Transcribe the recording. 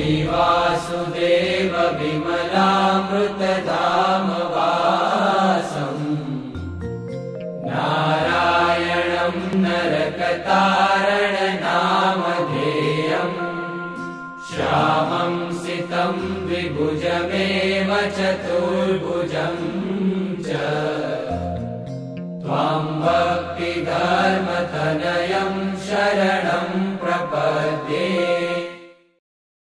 वासुदेव विमलामृतधाम वासम् नारायणम् नरकतारणनामधेयम्। श्यामं सितम् द्विभुजमेव चतुर्भुजम् च। त्वाम् वक्तिधर्मतनयम् शरणम् प्रपद्ये।